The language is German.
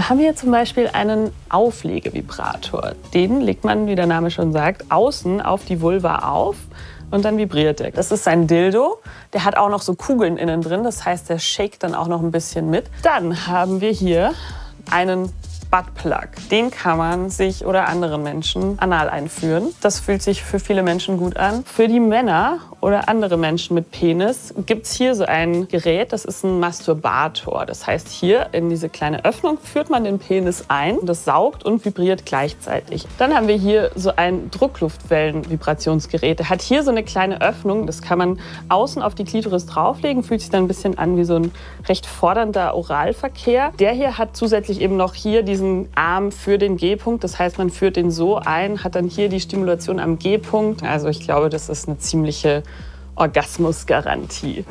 Wir haben hier zum Beispiel einen Auflegevibrator. Den legt man, wie der Name schon sagt, außen auf die Vulva auf und dann vibriert er. Das ist ein Dildo. Der hat auch noch so Kugeln innen drin. Das heißt, der shakt dann auch noch ein bisschen mit. Dann haben wir hier einen Buttplug. Den kann man sich oder anderen Menschen anal einführen. Das fühlt sich für viele Menschen gut an. Für die Männer oder andere Menschen mit Penis gibt es hier so ein Gerät, das ist ein Masturbator. Das heißt, hier in diese kleine Öffnung führt man den Penis ein. Das saugt und vibriert gleichzeitig. Dann haben wir hier so ein Druckluftwellen-Vibrationsgerät. Der hat hier so eine kleine Öffnung. Das kann man außen auf die Klitoris drauflegen. Fühlt sich dann ein bisschen an wie so ein recht fordernder Oralverkehr. Der hier hat zusätzlich eben noch hier diese diesen Arm für den G-Punkt. Das heißt, man führt den so ein, hat dann hier die Stimulation am G-Punkt. Also ich glaube, das ist eine ziemliche Orgasmusgarantie.